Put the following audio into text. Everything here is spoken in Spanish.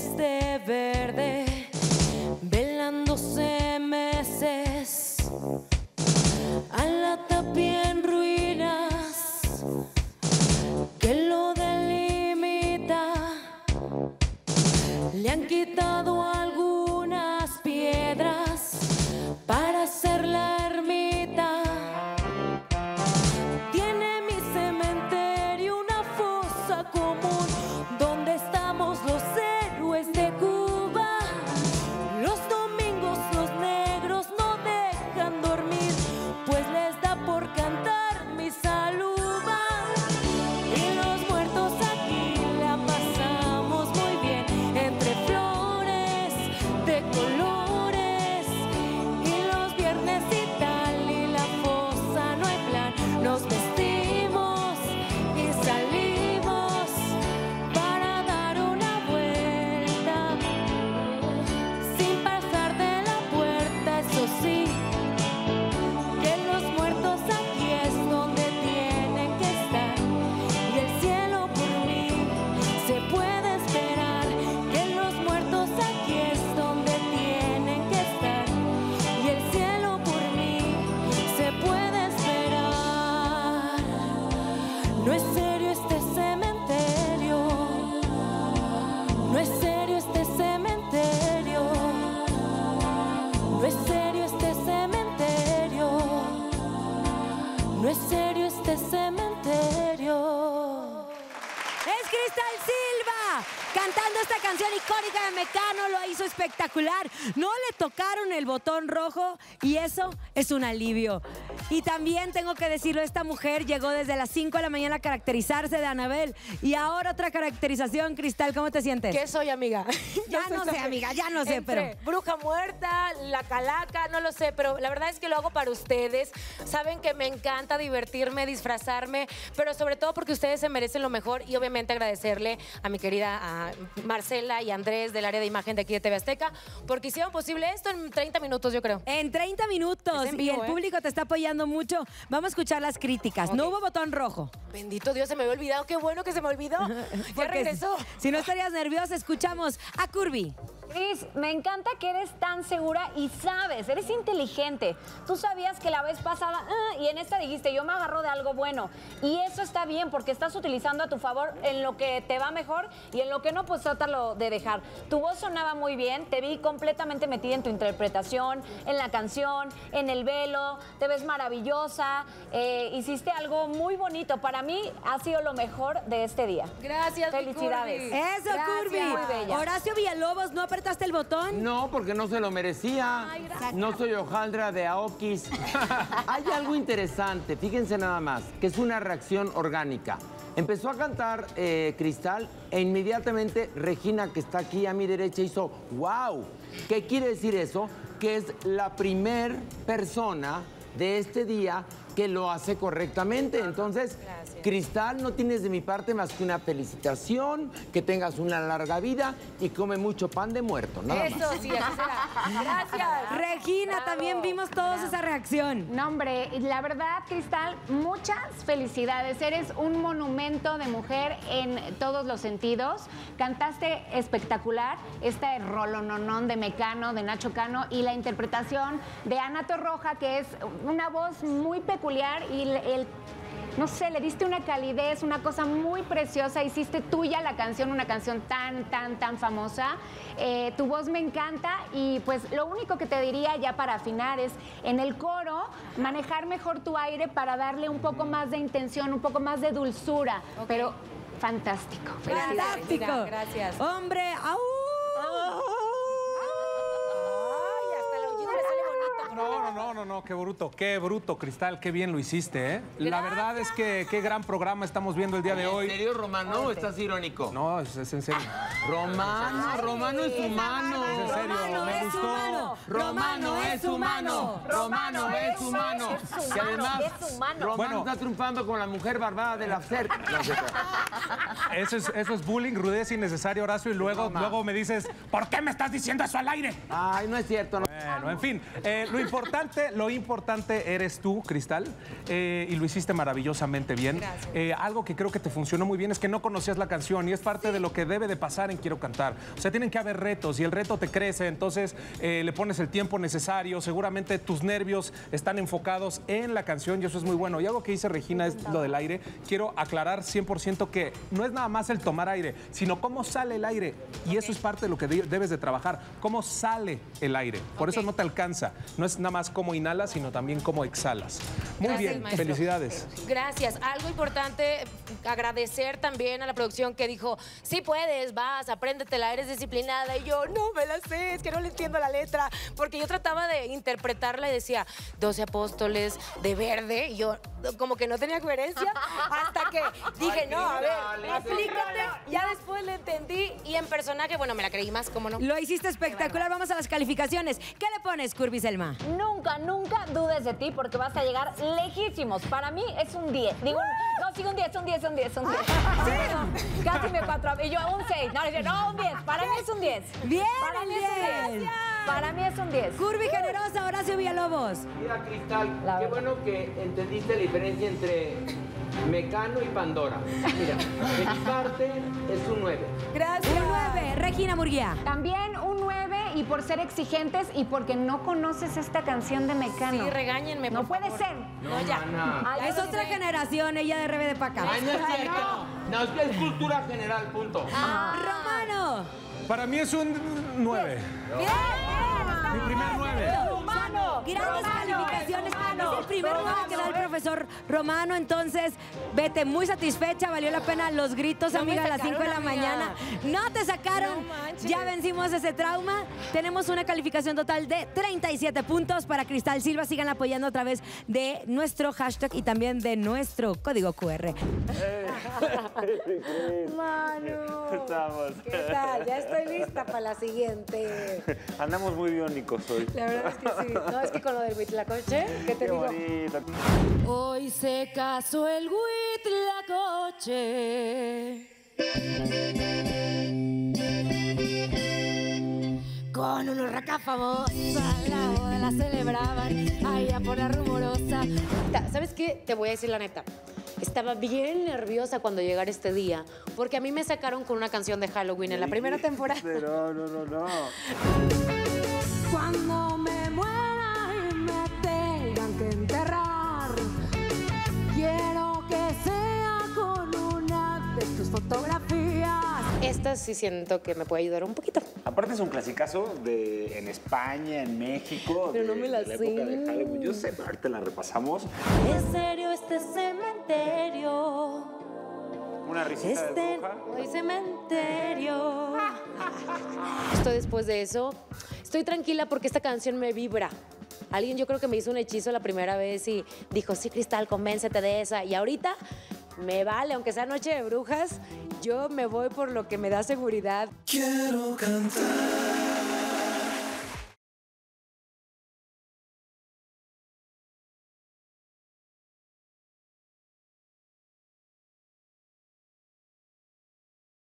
Apóstoles de verde, velándose meses, a la tapia en ruinas, que lo delimita. Le han quitado algunas Es serio este cementerio. Es Cristal Cantando esta canción icónica de Mecano, lo hizo espectacular. No le tocaron el botón rojo y eso es un alivio. Y también tengo que decirlo, esta mujer llegó desde las 5 de la mañana a caracterizarse de Anabel y ahora otra caracterización, Cristal, ¿cómo te sientes? ¿Qué soy, amiga? Ya no sé, amiga, ya no sé, Entre pero- Bruja muerta, la calaca, no lo sé, pero la verdad es que lo hago para ustedes. Saben que me encanta divertirme, disfrazarme, pero sobre todo porque ustedes se merecen lo mejor y obviamente agradecerle a mi querida a Marcela y Andrés del área de imagen de aquí de TV Azteca, porque hicieron posible esto en 30 minutos, yo creo. En 30 minutos en y el ¿eh? público te está apoyando mucho. Vamos a escuchar las críticas. No hubo botón rojo. Bendito Dios, se me había olvidado. Qué bueno que se me olvidó. Ya regresó. Si no estarías nerviosa, escuchamos a Curvy. Cris, me encanta que eres tan segura y sabes, eres inteligente. Tú sabías que la vez pasada, "Ah", y en esta dijiste, yo me agarro de algo bueno. Y eso está bien porque estás utilizando a tu favor en lo que te va mejor y en lo que no, pues trátalo de dejar. Tu voz sonaba muy bien, te vi completamente metida en tu interpretación, en la canción, en el velo, te ves maravillosa, eh, hiciste algo muy bonito. Para mí ha sido lo mejor de este día. Gracias, Felicidades. Curvy. Eso, Gracias. Curvy. Muy bella. Horacio Villalobos, ¿no apretaste el botón? No, porque no se lo merecía. No soy hojaldra de Aokis. Hay algo interesante, fíjense nada más, que es una reacción orgánica. Empezó a cantar eh, Cristal e inmediatamente Regina, que está aquí a mi derecha, hizo ¡Wow! ¿Qué quiere decir eso? Que es la primer persona de este día que lo hace correctamente. Entonces, Cristal, no tienes de mi parte más que una felicitación, que tengas una larga vida y come mucho pan de muerto. Nada más. Eso sí, así será. Gracias. Regina, Bravo. también vimos todos esa reacción. No, hombre, la verdad, Cristal, muchas felicidades. Eres un monumento de mujer en todos los sentidos. Cantaste espectacular. Este rolononón de Mecano, de Nacho Cano, y la interpretación de Ana Torroja, que es una voz muy peculiar y el- el no sé, le diste una calidez, una cosa muy preciosa, hiciste tuya la canción, una canción tan, tan, tan famosa. Eh, tu voz me encanta y pues lo único que te diría ya para afinar es en el coro manejar mejor tu aire para darle un poco más de intención, un poco más de dulzura, pero fantástico. Fantástico. Gracias. Hombre. Ay, hasta el aullido le sale bonito. No, qué bruto, qué bruto, Cristal, qué bien lo hiciste, ¿eh? La verdad es que qué gran programa estamos viendo el día de ¿En hoy. serio, Romano, o estás irónico? No, es, es en serio. Romano, Romano es humano. Es en serio, Romano me es gustó. humano. Romano es humano. Romano es humano. Que además, es humano. Romano Bueno. está triunfando con la mujer barbada de la CERC. Qué. Eso es, eso es bullying, rudeza innecesaria, Horacio, y luego, No, luego me dices, ¿por qué me estás diciendo eso al aire? Ay, no es cierto. no. Bueno, en fin, eh, lo importante, lo importante eres tú, Cristal, eh, y lo hiciste maravillosamente bien. Eh, algo que creo que te funcionó muy bien es que no conocías la canción y es parte de lo que debe de pasar en Quiero Cantar. O sea, tienen que haber retos y el reto te crece, entonces le pones el tiempo necesario, seguramente tus nervios están enfocados en la canción y eso es muy bueno. Y algo que dice Regina es lo del aire. Quiero aclarar 100% que no es nada más el tomar aire, sino cómo sale el aire. Y eso es parte de lo que de- debes de trabajar, cómo sale el aire. Por eso no te alcanza. No es nada más cómo inhalas, sino también cómo exhalas. Muy Gracias, bien, maestro. felicidades. Gracias. Algo importante, agradecer también a la producción que dijo, sí puedes, vas, apréndetela, eres disciplinada. Y yo, no me la sé, es que no le entiendo la letra. Porque yo trataba de interpretarla y decía, 12 apóstoles de verde. Y yo como que no tenía coherencia hasta que dije, no, a ver, aplícate. Ya después le entendí y en personaje, bueno, me la creí más, ¿cómo no? Lo hiciste espectacular. Vamos a las calificaciones. ¿Qué le pones, Curby Selma? Nunca, nunca dudes de ti porque vas a llegar lejísimos. Para mí es un 10. Digo, un- no, sí, un 10, un 10, un 10, un 10. Sí, casi me cuatro. Y yo, un 6. No, no, un 10. Para mí es un 10. Bien, Para mí es un 10. 10. Para mí es un 10. Curvy generosa, Horacio Villalobos. Mira, Cristal, La qué verdad. bueno que entendiste la diferencia entre Mecano y Pandora. Mira, de mi parte es un 9. Gracias. Un 9. Regina Murguía. También un 9 y por ser exigentes y porque no conoces esta canción de Mecano. Sí, regáñenme, No por puede favor. ser. No, ya. Ay, Es otra generación, ella de RB de Paca. Ay, no es cierto. No, es que es cultura general, punto. Romano. Para mí es un 9. Mi primer 9. Romano. Romano, el primer nueve que da el Romano. profesor Romano. Entonces, vete muy satisfecha. Valió la pena los gritos, No amiga, a las 5 de la amiga. mañana. No te sacaron. No ya vencimos ese trauma. Tenemos una calificación total de 37 puntos para Cristal Silva. Sigan apoyando a través de nuestro hashtag y también de nuestro código QR. Manu. Estamos. ¿Qué tal? Ya estoy lista para la siguiente. Andamos muy biónicos hoy. La verdad es que sí. No, es que con lo del Huitlacoche, ¿qué te Qué digo? bonito. Hoy se casó el Huitlacoche con una urraca famosa, la boda la celebraban allá por la rumorosa. ¿Sabes qué? Te voy a decir la neta. Estaba bien nerviosa cuando llegara este día, porque a mí me sacaron con una canción de Halloween en la primera temporada. No, no, no, no. Cuando me muera y me tengan que enterrar, quiero que sea con una de tus fotografías. Esta sí siento que me puede ayudar un poquito. Aparte es un clasicazo de en España, en México. Pero no de- me la de época de. Halloween. Yo sé, pero ahorita la repasamos. ¿Es serio este cementerio? Una risita Este de bruja. no hay cementerio. Estoy después de eso. Estoy tranquila porque esta canción me vibra. Alguien yo creo que me hizo un hechizo la primera vez y dijo, sí, Cristal, convéncete de esa. Y ahorita me vale, aunque sea noche de brujas, yo me voy por lo que me da seguridad. Quiero cantar